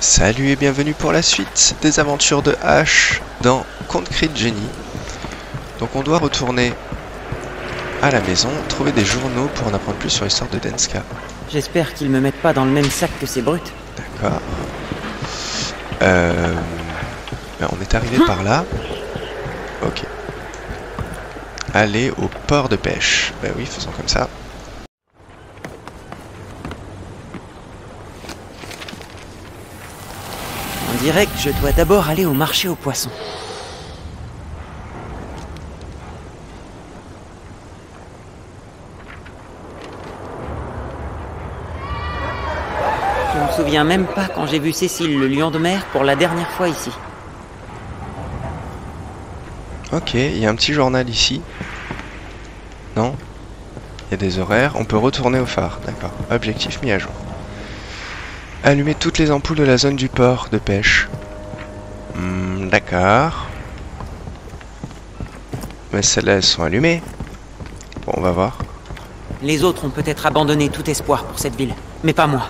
Salut et bienvenue pour la suite des aventures de Ash dans Concrete Genie. Donc on doit retourner à la maison, trouver des journaux pour en apprendre plus sur l'histoire de Denska. J'espère qu'ils me mettent pas dans le même sac que ces brutes. D'accord. Euh... ben, on est arrivé par là. Ok. Aller au port de pêche. Ben oui, faisons comme ça. Dirait que je dois d'abord aller au marché aux poissons. Je me souviens même pas quand j'ai vu Cécile le lion de mer pour la dernière fois ici. Ok, il y a un petit journal ici. Non? Il y a des horaires. On peut retourner au phare. D'accord. Objectif mis à jour. Allumer toutes les ampoules de la zone du port de pêche. Hmm, D'accord. Mais celles-là, elles sont allumées. Bon, on va voir. Les autres ont peut-être abandonné tout espoir pour cette ville, mais pas moi.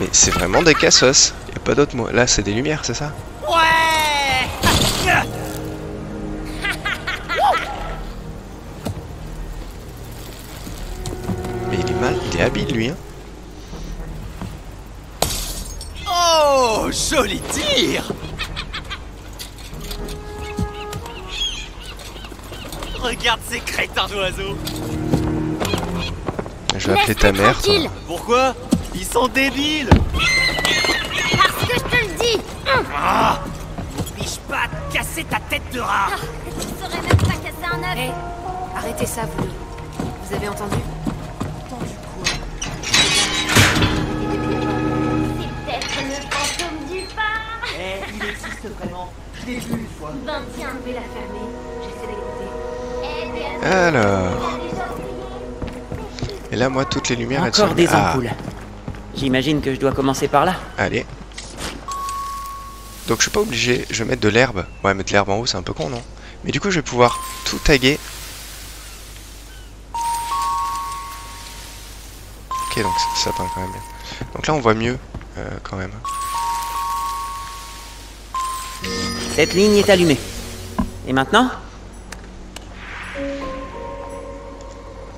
Mais c'est vraiment des cassos. Y a pas d'autre mot. Là, c'est des lumières, c'est ça? Habile lui, hein. Oh, joli tir. Regarde ces crétins d'oiseaux. Je vais appeler ta mère. toi. Pourquoi? Ils sont débiles. Parce que je te le dis. Ah N'oblige pas à te casser ta tête de rat. Tu saurais même pas casser un œuf. Hé, arrêtez ça, vous. Deux. Vous avez Entendu? Existe vraiment Je l'ai vu une fois Ben tiens, Vous pouvez la fermer. J'essaie d'écouter. bien, Alors. Et là, moi, toutes les lumières, elles sont... Encore des Ah, ampoules. J'imagine que je dois commencer par là. allez. Donc, je suis pas obligé. Je vais mettre de l'herbe. Ouais, mettre de l'herbe en haut, c'est un peu con, non? Mais du coup, je vais pouvoir tout taguer. Ok, donc ça, ça peint quand même bien. Donc là, on voit mieux, euh, quand même. Cette ligne est allumée. Et maintenant?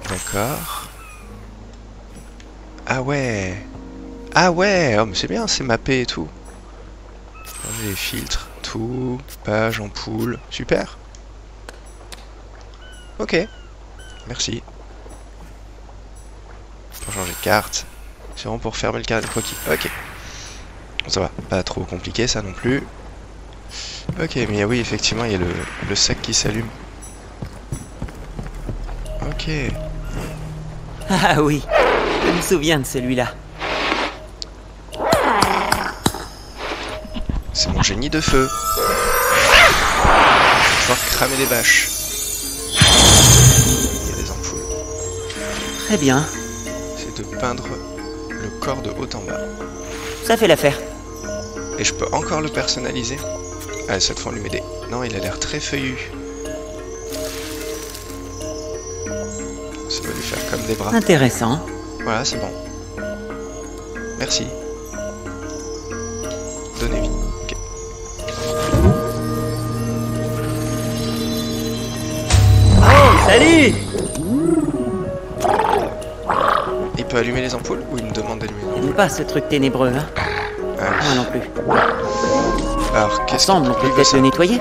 D'accord. Ah ouais. Ah ouais, oh, c'est bien, c'est mappé et tout. Les filtres, tout, page, ampoule, super. Ok, merci. Pour changer de carte. C'est vraiment pour fermer le croquis. Ok. Ça va, pas trop compliqué ça non plus. Ok, mais oui, effectivement, il y a le, le sac qui s'allume. Ok. Ah oui, je me souviens de celui-là. C'est mon génie de feu. Pouvoir cramer des bâches. Il y a des ampoules. Très bien, C'est de peindre le corps de haut en bas. ça fait l'affaire. Et je peux encore le personnaliser. Ah, cette fois on lui met des... Non, il a l'air très feuillu. Ça va lui faire comme des bras. Intéressant. Voilà, c'est bon. Merci. Donnez vie. Ok. Salut Il peut allumer les ampoules ou il me demande d'allumer les ampoules? N'aime pas ce truc ténébreux, hein Ah, Moi non plus. Alors, Ensemble, on peut peut-être le nettoyer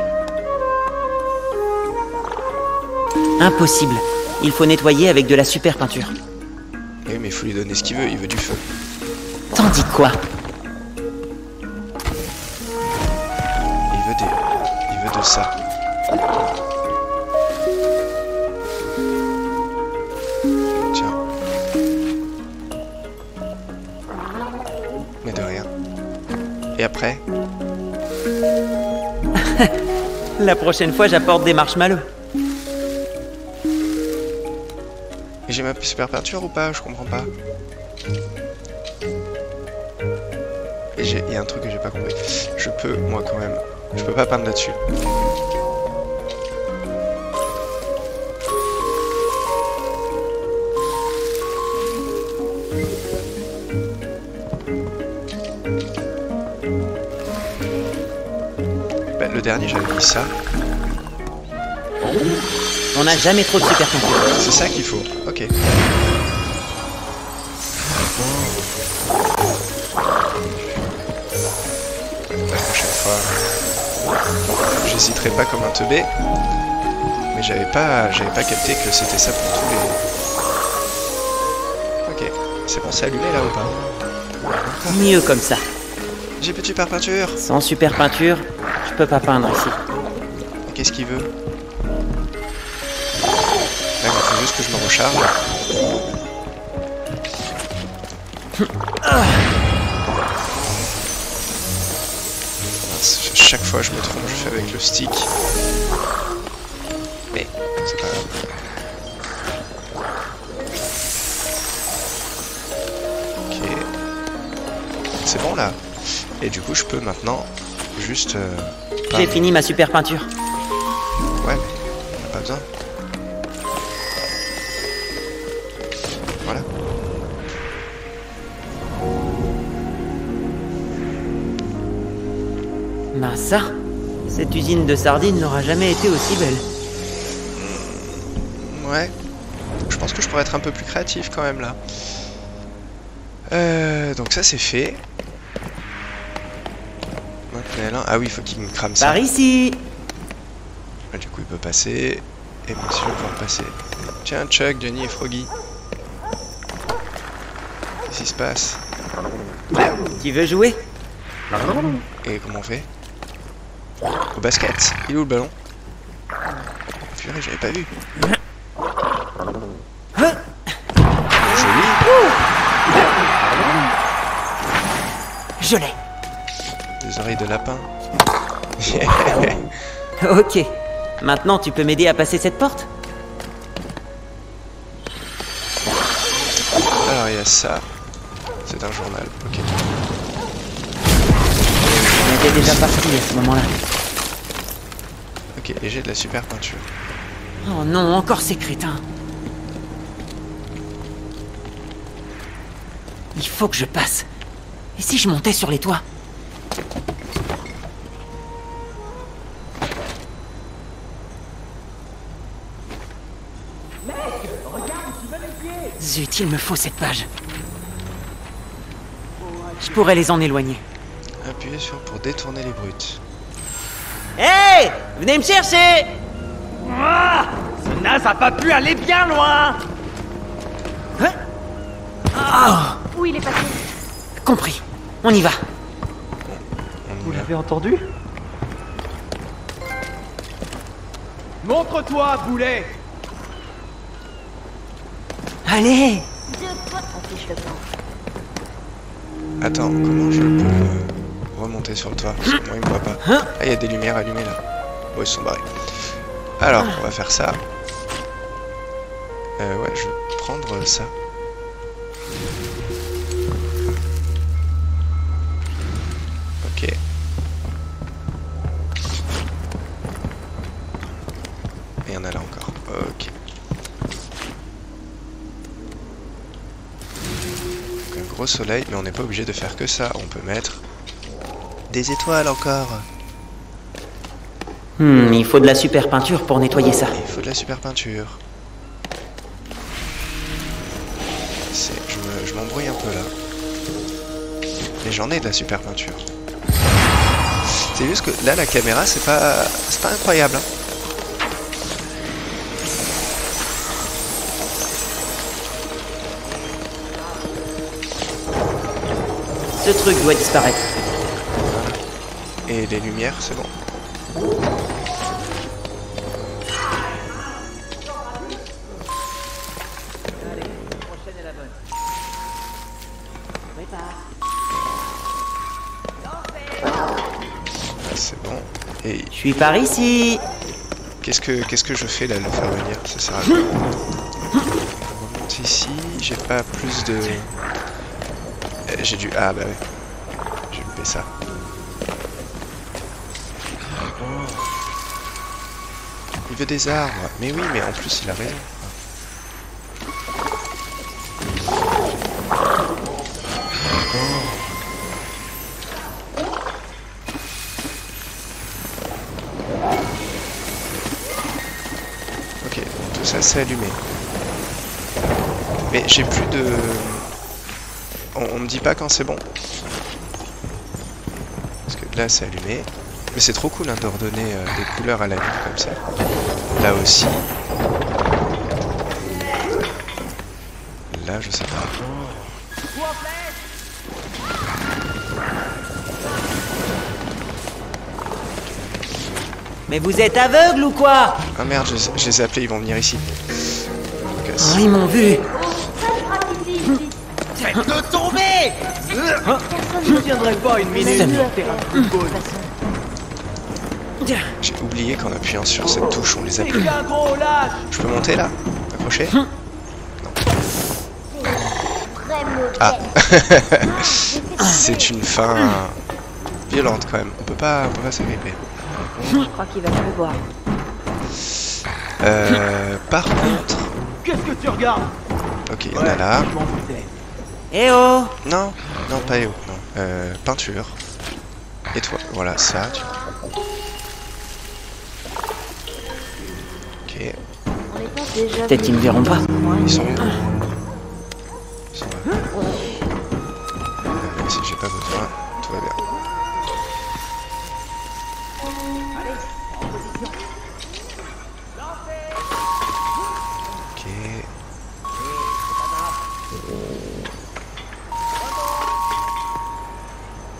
Impossible. Il faut nettoyer avec de la super peinture. Eh Oui, mais il faut lui donner ce qu'il veut, il veut du feu. T'en dis quoi? La prochaine fois, j'apporte des marshmallows. J'ai ma super peinture ou pas? Je comprends pas. Et. Il y a un truc que j'ai pas compris. Je peux, moi quand même... Je peux pas peindre là-dessus. Mis ça. On n'a jamais trop de super. C'est ça qu'il faut. Ok. La prochaine fois, j'hésiterai pas comme un teubé. Mais j'avais pas, j'avais pas capté que c'était ça pour tous les. Ok. C'est bon, c'est allumé là ou pas? Mieux comme ça. J'ai plus de super peinture. Sans super peinture, je peux pas peindre ici. Qu'est-ce qu'il veut? Là, il faut juste que je me recharge. Mince, chaque fois je me trompe, je fais avec le stick. Mais c'est pas grave. Ok. C'est bon là? Et du coup je peux maintenant juste... euh, J'ai fini ma super peinture. Ouais, mais on n'a pas besoin. Voilà. Ben ça, cette usine de sardines n'aura jamais été aussi belle. Ouais. Je pense que je pourrais être un peu plus créatif quand même là. Euh, donc ça c'est fait. Ah oui, faut qu'il me crame ça. Par ici Ah, Du coup, il peut passer. Et moi aussi, je vais pouvoir passer. Tiens, Chuck, Johnny et Froggy. Qu'est-ce qui se passe? Tu veux jouer? Et comment on fait? Au basket. Il est où le ballon? Purée, j'avais pas vu. Joli. Je l'ai. De lapin. Ok. Maintenant, tu peux m'aider à passer cette porte? Alors, il y a ça. C'est un journal. Ok. On était déjà parti à ce moment-là. Ok, et j'ai de la super peinture. Oh non, encore ces crétins. Il faut que je passe. Et si je montais sur les toits? Zut, il me faut cette page. Je pourrais les en éloigner. Appuyez sur pour détourner les brutes. Hé Venez me chercher Ah Ce naze a pas pu aller bien loin Où il est passé? Compris. On y va. Y va. entendu? Montre-toi, boulet Allez On fiche le. Attends, comment je peux euh, remonter sur le toit Parce que moi, il me voit pas. Hein? Ah, il y a des lumières allumées là. Oh, ils sont barrés. Alors, on va faire ça. Euh, ouais, je vais prendre ça. Gros soleil, mais on n'est pas obligé de faire que ça. On peut mettre des étoiles encore. Hmm, il faut de la super peinture pour nettoyer ça. Il faut de la super peinture. Je, me, je m'embrouille un peu là. Mais j'en ai de la super peinture. C'est juste que là la caméra c'est pas, c'est pas incroyable. hein. Ce truc doit disparaître. Et les lumières c'est bon. C'est bon. Et Je suis par ici. Qu'est-ce que qu'est-ce que je fais là, le faire venir? Ça sert à remonte ici, j'ai pas plus de j'ai dû... Ah bah oui. J'ai loupé ça. Il veut des arbres. Mais oui, mais en plus il a raison. Ok, tout ça c'est allumé. Mais j'ai plus de... On, on me dit pas quand c'est bon. Parce que là c'est allumé. Mais c'est trop cool hein, d'ordonner euh, des couleurs à la nuit comme ça. Là aussi. Là je sais pas. Mais vous êtes aveugle ou quoi? Ah merde, je, je les ai appelés, ils vont venir ici. Oh, ils m'ont vu. J'ai oublié qu'en appuyant sur cette touche, on les lâche. Je peux monter là? Accrocher Très Ah. mauvais. C'est une fin violente quand même. On peut pas, on peut pas s'agripper. Je crois qu'il va pleuvoir. Euh, par contre, Qu'est-ce que tu regardes? Ok, il y en a là. Eh oh. Non, non, pas Eo, non. Euh, peinture. Et toi, voilà, ça. Tu... Ok. Peut-être qu'ils me verront pas. ils sont où Ils sont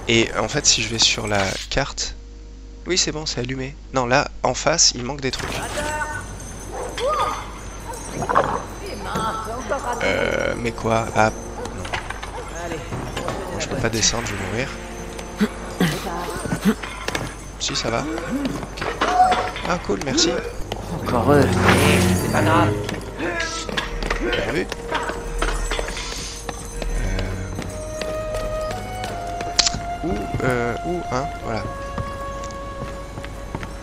Et en fait, si je vais sur la carte... Oui, c'est bon, c'est allumé. Non, là, en face, il manque des trucs. Euh, mais quoi? Ah, non. Bon, je peux pas descendre, je vais mourir. Si, ça va. Ah, cool, merci. Encore eux. C'est pas grave. Bien vu? Où, euh, où, hein, voilà.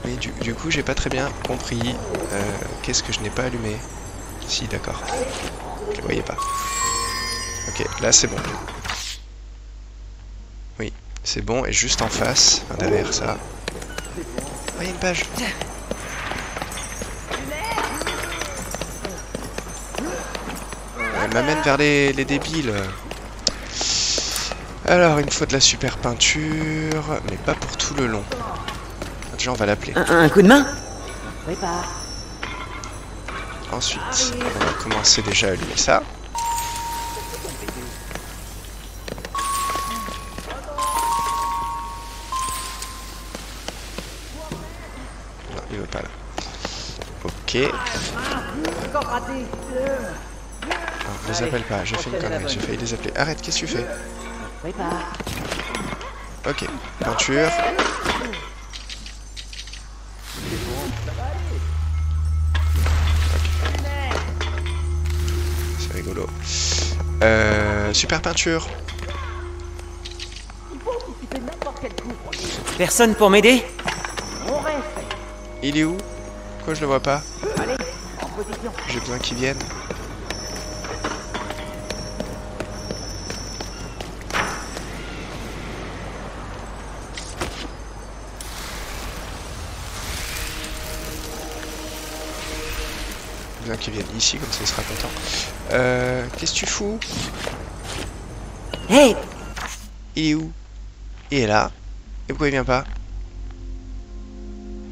Mais du, du coup, j'ai pas très bien compris. Euh, Qu'est-ce que je n'ai pas allumé Si, d'accord. Je le voyais pas. Ok, là c'est bon. Oui, c'est bon, et juste en face, enfin, derrière ça. Oh, y a une page. Elle m'amène vers les, les débiles. Alors, il me faut de la super peinture, mais pas pour tout le long. Déjà, on va l'appeler. Un, un coup de main Ensuite, on va commencer déjà à allumer ça. Non, il veut pas là. Ok. Non, les appelle pas, j'ai fait une connerie, j'ai failli les appeler. Arrête, qu'est-ce que tu fais? Ok, peinture. C'est rigolo. Euh, super peinture. Personne pour m'aider? Il est où? Pourquoi je le vois pas? J'ai besoin qu'il vienne. Vienne ici, comme ça il sera content. Euh, Qu'est-ce que tu fous? Hey Il est où? Il est là. Et pourquoi il vient pas?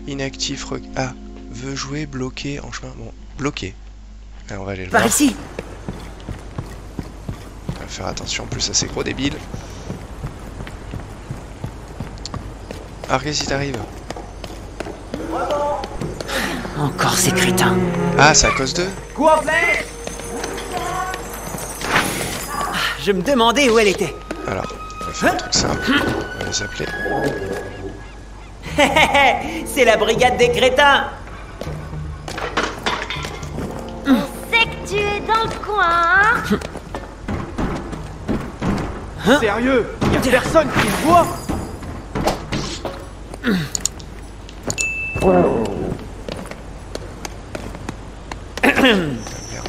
Inactif, Ah, veut jouer, bloqué, en chemin. Bon, bloqué. Alors, on va aller le Par voir. ici On va faire attention en plus à ces gros débiles. Ah, qu'est-ce qui t'arrive? Encore ces crétins. Ah, c'est à cause d'eux Quoi fait Je me demandais où elle était. Alors, on va faire un truc simple. On va les appeler. C'est la brigade des crétins C'est que tu es dans le coin, hein Sérieux Y'a personne qui me voit Merde.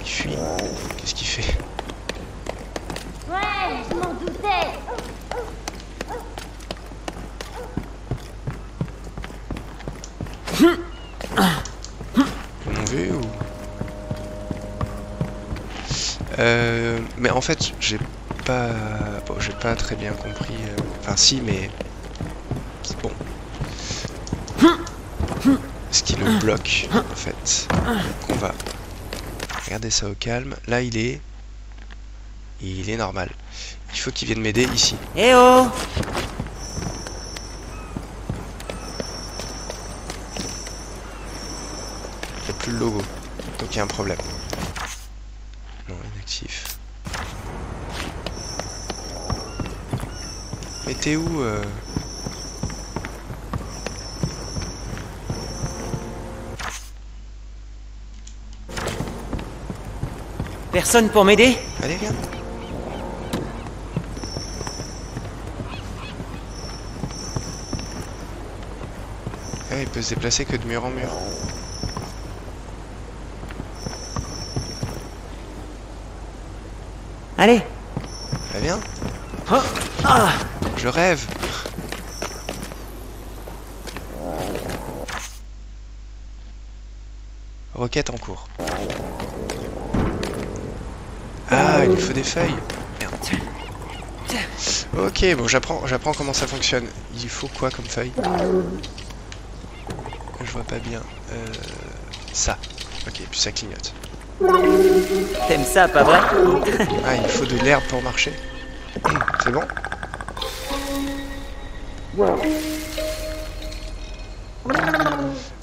Il fuit. Qu'est-ce qu'il fait Ouais, je m'en doutais. Euh, mais en fait, j'ai pas... Bon, j'ai pas très bien compris. euh, Enfin, si, mais... C'est bon. Ce qui le bloque, en fait. Donc on va regarder ça au calme. Là, il est... Il est normal. Il faut qu'il vienne m'aider ici. Eh oh Il n'y a plus le logo. Donc il y a un problème. Non, inactif. Mais t'es où euh Personne pour m'aider Allez, viens. Ah, il peut se déplacer que de mur en mur. Allez Bah viens. Ah Je rêve. Roquette en cours. Ah, il faut des feuilles. Merde. Ok, bon, j'apprends, j'apprends comment ça fonctionne. Il faut quoi comme feuille? Je vois pas bien. Euh, ça. Ok, puis ça clignote. T'aimes ça, pas vrai? Ah, il faut de l'herbe pour marcher. C'est bon?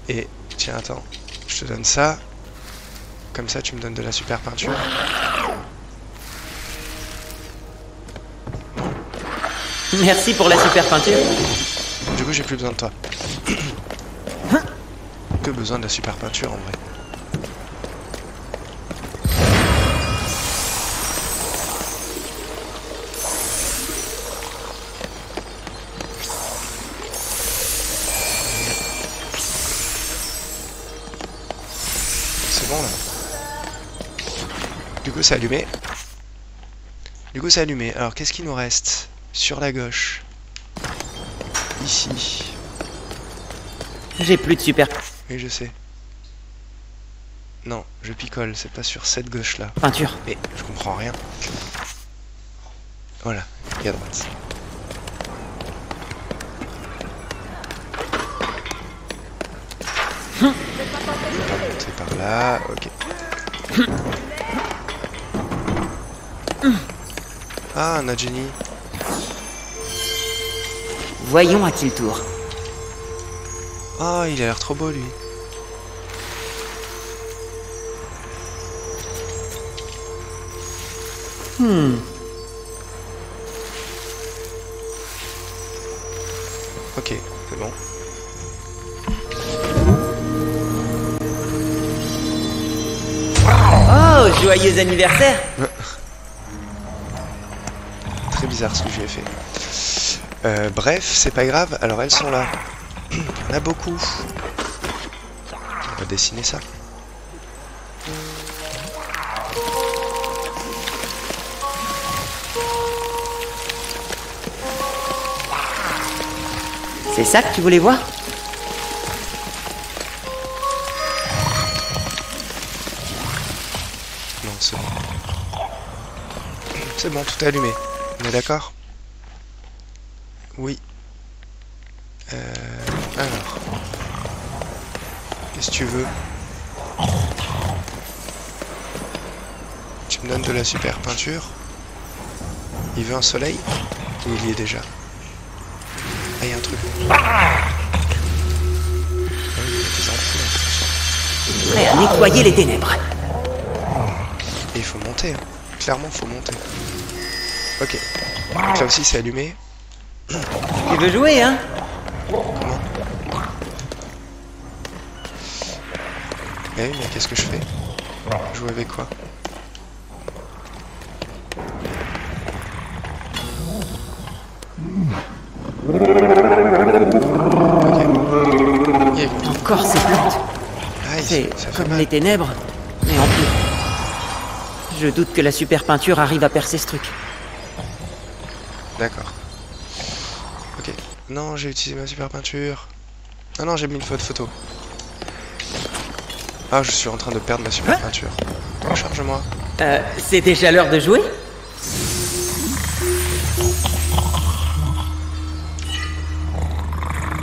Et tiens, attends, je te donne ça. Comme ça, tu me donnes de la super peinture. Merci pour la super peinture. Du coup, j'ai plus besoin de toi. Que besoin de la super peinture en vrai. C'est allumé. Du coup, c'est allumé. Alors, qu'est-ce qu'il nous reste Sur la gauche? Ici. J'ai plus de super Oui, je sais. Non, je picole, c'est pas sur cette gauche-là. peinture. Mais je comprends rien. Voilà, et à droite. Monter par là, ok. Ah, Nadjeni. Voyons à qui le tour. Ah, il a l'air trop beau lui. Hmm. Ok, c'est bon. Oh, joyeux anniversaire bizarre ce que je lui ai fait. Euh, bref, c'est pas grave. Alors elles sont là. En a beaucoup. On va dessiner ça. C'est ça que tu voulais voir? Non, c'est bon. C'est bon, tout est allumé. On est d'accord? Oui. Euh, alors. Qu'est-ce que tu veux? Tu me donnes de la super peinture? Il veut un soleil? Ou il y est déjà Ah, il y a un truc. Ah il. Prêt à nettoyer les ténèbres. Et il faut monter, hein. clairement faut monter. Ok, donc là aussi c'est allumé. Tu veux jouer, hein Comment Eh mais qu'est-ce que je fais? Jouer avec quoi? Ok. Yeah. Encore ces plantes. C'est comme mal. les ténèbres, mais en pire. Je doute que la super peinture arrive à percer ce truc. D'accord. Ok. Non, j'ai utilisé ma super peinture. Ah non, j'ai mis une faute photo. Ah, je suis en train de perdre ma super peinture. Recharge-moi. Euh, c'est déjà l'heure de jouer?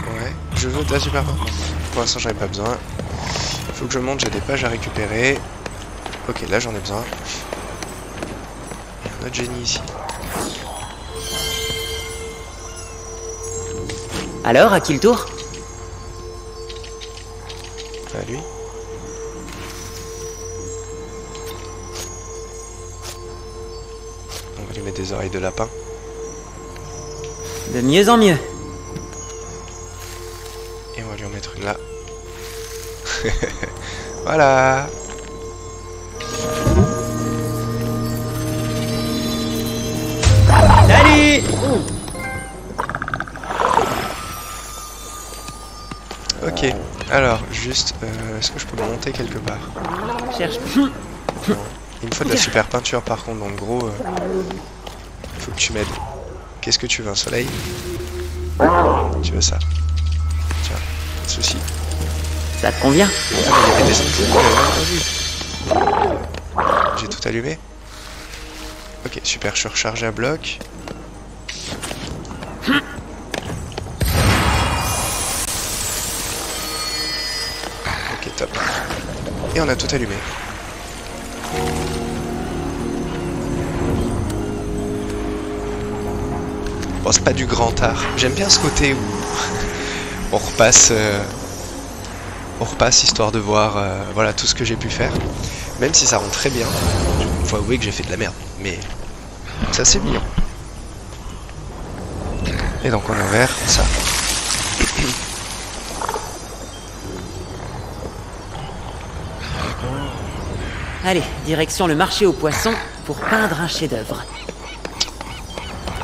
Ouais, je veux de la super peinture. Pour l'instant, j'en ai pas besoin. Faut que je monte, j'ai des pages à récupérer. Ok, là j'en ai besoin. Il y a un autre génie ici. Alors, à qui le tour? Pas lui. On va lui mettre des oreilles de lapin. De mieux en mieux. Et on va lui en mettre une là. voilà alors juste, euh, est-ce que je peux monter quelque part Cherche. Il me faut de la super peinture par contre, donc gros, euh, faut que tu m'aides. Qu'est-ce que tu veux, un soleil Tu veux ça Tiens, pas de soucis. Ça te convient Il. J'ai tout allumé Ok, super, je suis rechargé à bloc. Et on a tout allumé. Bon, c'est pas du grand art. J'aime bien ce côté où on repasse, euh, on repasse histoire de voir, euh, voilà, tout ce que j'ai pu faire. Même si ça rend très bien. Il faut avouer que j'ai fait de la merde, mais ça c'est mignon. Et donc on a ouvert ça. Allez, direction le marché aux poissons pour peindre un chef-d'œuvre.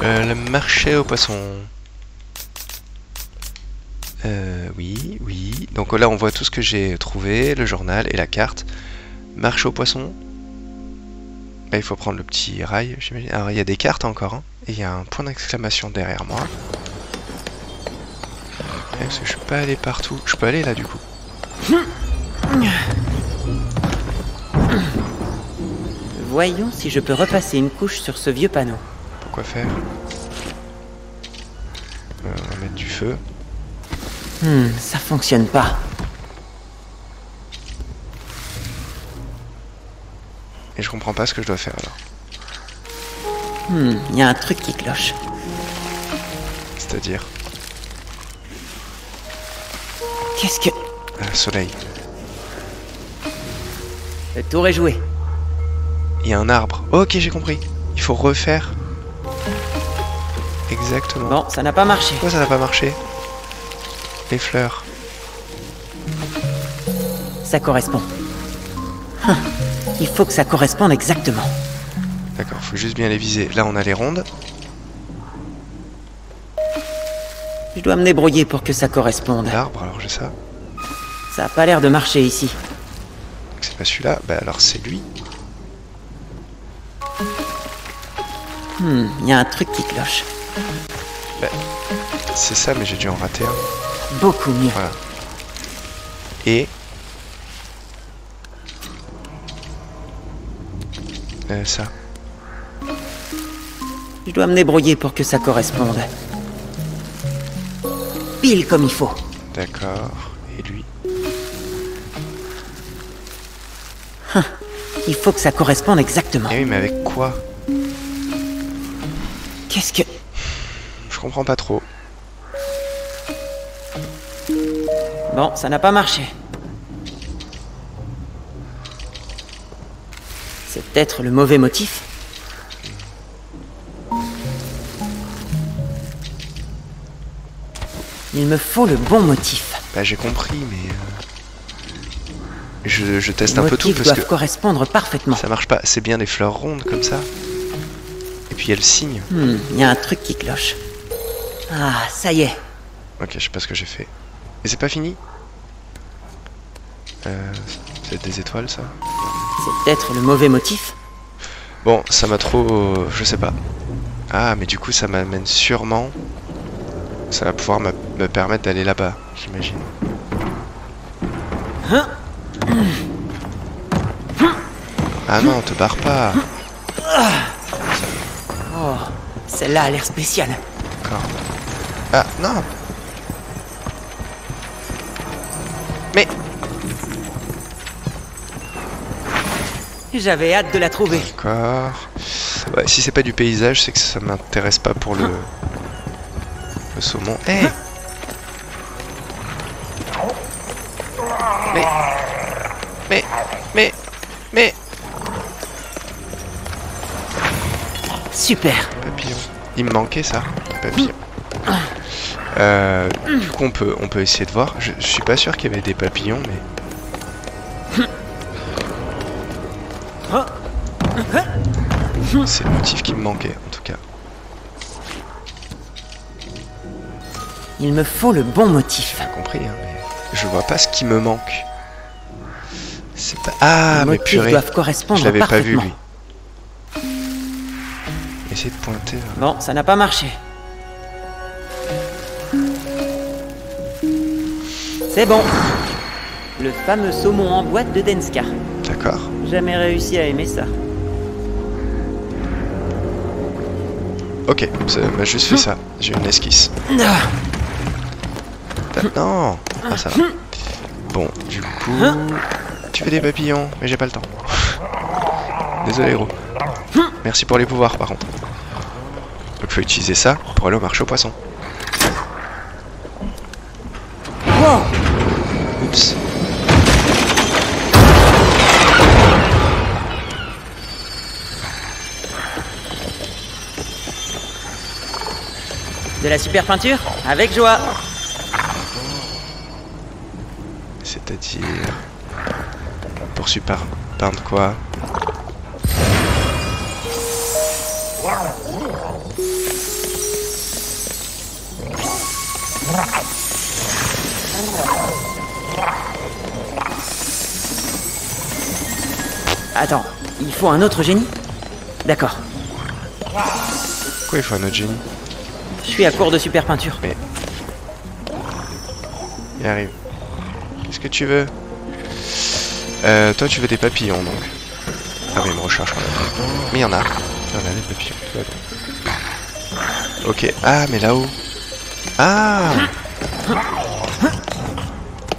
Euh, le marché aux poissons. Euh, oui, oui. Donc là, on voit tout ce que j'ai trouvé, le journal et la carte. Marché aux poissons. Là, il faut prendre le petit rail, j'imagine. Alors, il y a des cartes encore, hein, et il y a un point d'exclamation derrière moi. Parce que je peux pas aller partout? Je peux aller là, du coup. Voyons si je peux repasser une couche sur ce vieux panneau. Pourquoi faire? Euh, On va mettre du feu. Hmm, ça fonctionne pas. Et je comprends pas ce que je dois faire alors. Hmm, il y a un truc qui cloche. C'est-à-dire, Qu'est-ce que... euh, soleil. Le tour est joué. Il y a un arbre. Ok, j'ai compris. Il faut refaire. Exactement. Bon, ça n'a pas marché. Pourquoi ça n'a pas marché? Les fleurs. Ça correspond. Hum, Il faut que ça corresponde exactement. D'accord, faut juste bien les viser. Là, on a les rondes. Je dois me débrouiller pour que ça corresponde. L'arbre, alors j'ai ça. Ça a pas l'air de marcher ici. C'est pas celui-là. Bah alors c'est lui. Hmm, il y a un truc qui cloche. C'est ça, mais j'ai dû en rater un. Beaucoup mieux. Voilà. Et... Euh, ça. Je dois me débrouiller pour que ça corresponde. Pile comme il faut. D'accord. Et lui. Il faut que ça corresponde exactement. Eh oui, mais avec quoi? Qu'est-ce que... Je comprends pas trop. Bon, ça n'a pas marché. C'est peut-être le mauvais motif. Il me faut le bon motif. Bah j'ai compris, mais... euh, Je, je teste Les un peu tout parce doivent que correspondre parfaitement. ça marche pas. C'est bien des fleurs rondes comme ça. Et puis il y a le signe. Hmm, il y a un truc qui cloche. Ah, ça y est. Ok, je sais pas ce que j'ai fait. Et c'est pas fini? Euh, C'est des étoiles ça? C'est peut-être le mauvais motif. Bon, ça m'a trop... Je sais pas. Ah, mais du coup ça m'amène sûrement... Ça va pouvoir me, me permettre d'aller là-bas, j'imagine. Ah non, te barre pas. Oh, celle-là a l'air spéciale. D'accord. Ah, non Mais J'avais hâte de la trouver. D'accord. Ouais, si c'est pas du paysage, c'est que ça m'intéresse pas pour le... Le saumon. Eh Mais... Mais... Mais... Mais... Super. Papillon. Il me manquait ça, papillon. Euh, du coup, on peut, on peut essayer de voir. Je, je suis pas sûr qu'il y avait des papillons, mais... C'est le motif qui me manquait, en tout cas. Il me faut le bon motif. T'as compris, hein, mais je vois pas ce qui me manque. C'est pas... Ah, Les mais purée, doivent correspondre je l'avais pas vu, lui. De pointer. là. Bon, ça n'a pas marché. C'est bon. Le fameux saumon en boîte de Denska. D'accord. Jamais réussi à aimer ça. Ok, ça m'a juste fait ça. J'ai une esquisse. Non Ah, ça va. Bon, du coup... Tu fais des papillons, mais j'ai pas le temps. Désolé, héros. Merci pour les pouvoirs, par contre. Faut utiliser ça pour aller au marché aux poissons. Oups. De la super peinture Avec joie. C'est-à-dire... Pour super peindre quoi? Attends, il faut un autre génie D'accord. Pourquoi il faut un autre génie Je suis à court de super peinture. Il arrive. Qu'est-ce que tu veux euh, Toi, tu veux des papillons, donc. Ah oui, il me recharge quand même. Mais il y en a. Il y en a des papillons. Ok. Ah, mais là-haut. Ah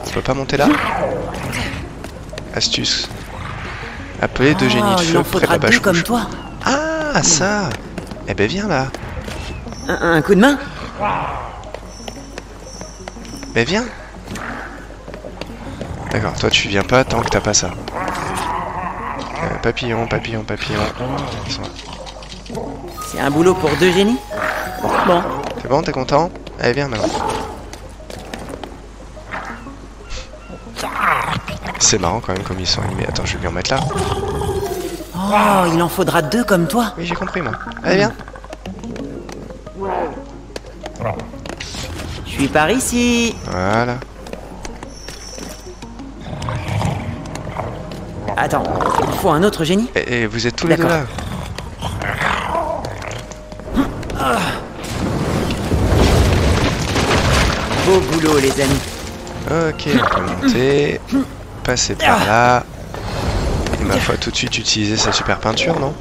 Tu peux pas monter là? Astuce. Appeler deux génies de il feu près de la bâche comme toi. Ah, ça Eh ben, viens là. Un, un coup de main Mais viens D'accord, toi tu viens pas tant que t'as pas ça. Euh, papillon, papillon, papillon. C'est un boulot pour deux génies Bon, C'est bon, t'es content? Allez, viens maintenant. C'est marrant quand même comme ils sont animés. Attends, je vais lui en mettre là. oh, il en faudra deux comme toi. Oui, j'ai compris moi. Allez, viens. Je suis par ici. Voilà. Attends, il faut un autre génie Et, et vous êtes tous les deux là Beau boulot, les amis. Ok, on peut monter. Passer par là. Et ma foi, tout de suite utiliser sa super peinture, non?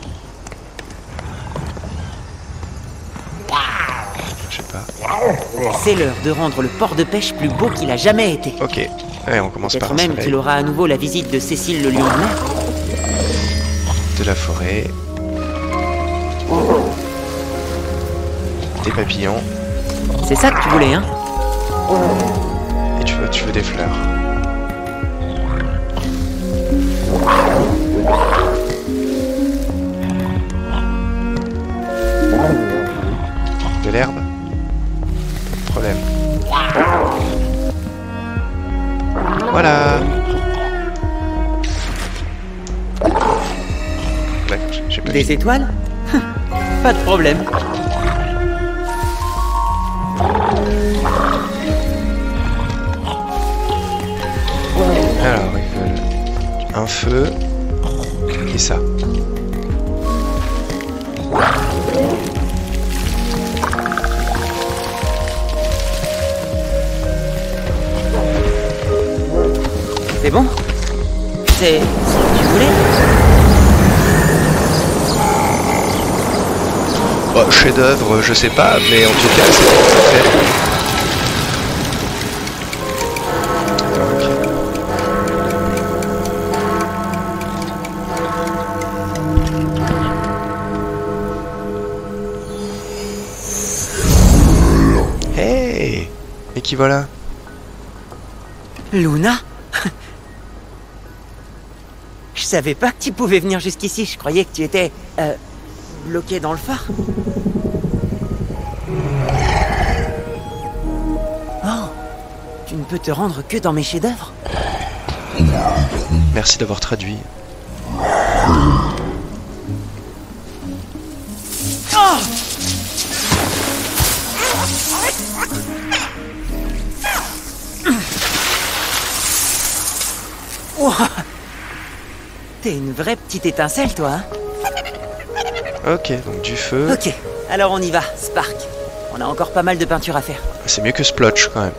Je sais pas. C'est l'heure de rendre le port de pêche plus beau qu'il a jamais été. Ok. Allez, on commence par même qu'il aura à nouveau la visite de Cécile le lion de mer. de la forêt. Des papillons. C'est ça que tu voulais, hein? Et tu veux, tu veux des fleurs. De l'herbe problème. Voilà. Des étoiles? Pas de problème. un feu et ça. C'est bon? C'est ce que tu voulais? Bah, Chef d'œuvre, je sais pas, mais en tout cas, c'est. Voilà Luna? Je savais pas que tu pouvais venir jusqu'ici. Je croyais que tu étais. Euh, bloqué dans le phare. Oh Tu ne peux te rendre que dans mes chefs-d'œuvre Merci d'avoir traduit. T'es une vraie petite étincelle, toi, hein Ok, donc du feu. Ok, alors on y va, Spark. On a encore pas mal de peinture à faire. C'est mieux que Splotch quand même.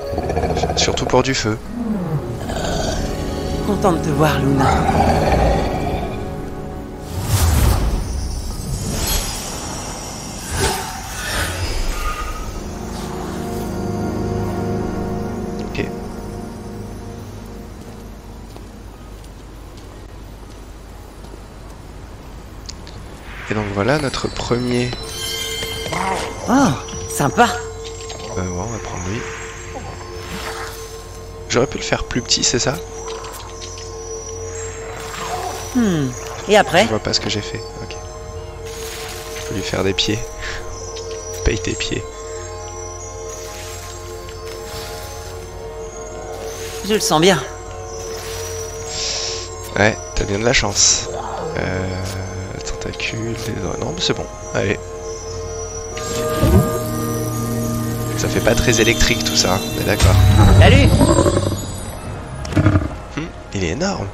Surtout pour du feu. Content de te voir, Luna. Et donc voilà notre premier. Oh, sympa. Euh, ouais, on va prendre lui. J'aurais pu le faire plus petit, c'est ça? Hmm. Et après? Je vois pas ce que j'ai fait. Ok. Je peux lui faire des pieds. Paye tes pieds. Je le sens bien. Ouais, t'as bien de la chance. Euh, des... Non, mais c'est bon. Allez. Ça fait pas très électrique tout ça, hein, on est d'accord. Salut Hum, il est énorme.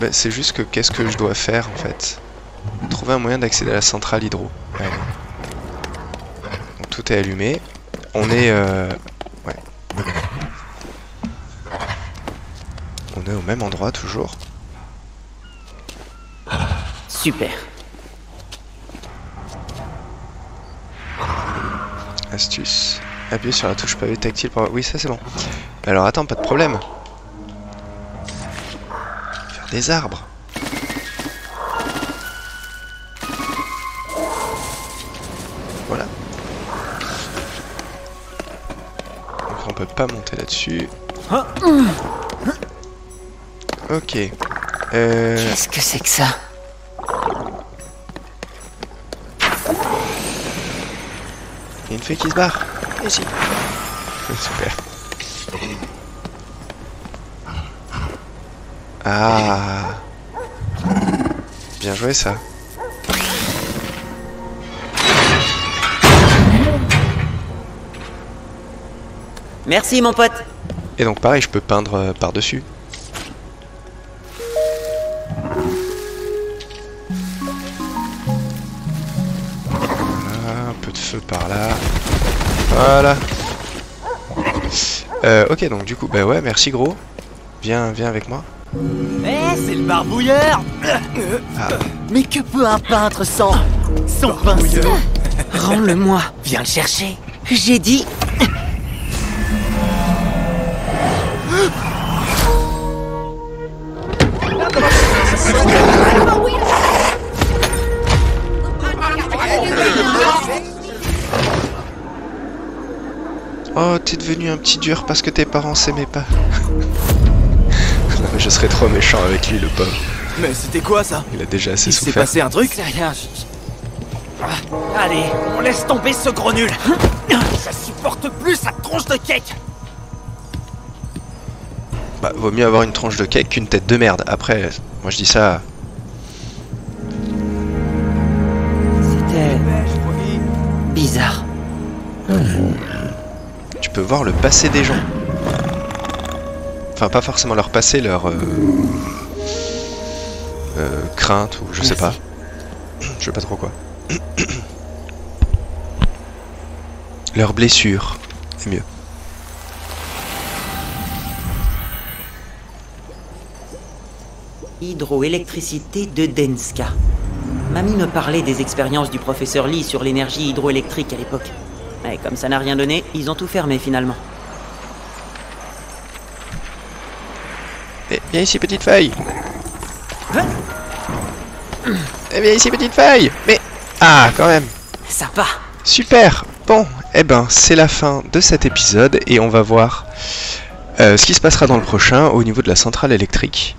Bah, c'est juste que qu'est-ce que je dois faire en fait? Trouver un moyen d'accéder à la centrale hydro. Allez. Donc, tout est allumé. On est... euh, Ouais. On est au même endroit toujours. Super. Astuce. Appuyez sur la touche pavé tactile pour... Oui, ça c'est bon. Alors attends, pas de problème. Faire des arbres. Voilà. Donc on peut pas monter là-dessus. Ok. Euh... Qu'est-ce que c'est que ça Il y a une fée qui se barre. Ici. Super. Ah. Bien joué ça. Merci, mon pote. Et donc pareil, je peux peindre euh, par-dessus. Voilà. Euh, ok, donc du coup, bah ouais, merci gros. Viens, viens avec moi. Eh, c'est le barbouilleur Mais que peut un peintre sans... son pinceau? Rends-le-moi. Viens le chercher J'ai dit. T'es devenu un petit dur parce que tes parents s'aimaient pas. Non, mais je serais trop méchant avec lui, le pauvre. Mais c'était quoi ça? Il a déjà assez Il s'est passé un truc? C'est rien. je- Ah, Allez, on laisse tomber ce gros nul Ça supporte plus sa tronche de cake Bah, vaut mieux avoir une tranche de cake qu'une tête de merde. Après, moi je dis ça. C'était bizarre. Tu peux voir le passé des gens. Enfin, pas forcément leur passé, leur. Euh, euh, crainte ou je sais pas. Je sais pas trop quoi. Leurs blessures. C'est mieux. Hydroélectricité de Denska. Mamie me parlait des expériences du professeur Lee sur l'énergie hydroélectrique à l'époque. Mais comme ça n'a rien donné, ils ont tout fermé finalement. Eh, viens ici, petite feuille. Eh, viens ici, petite feuille. Mais ah, quand même. Sympa Super Bon, eh ben, c'est la fin de cet épisode et on va voir euh, ce qui se passera dans le prochain au niveau de la centrale électrique.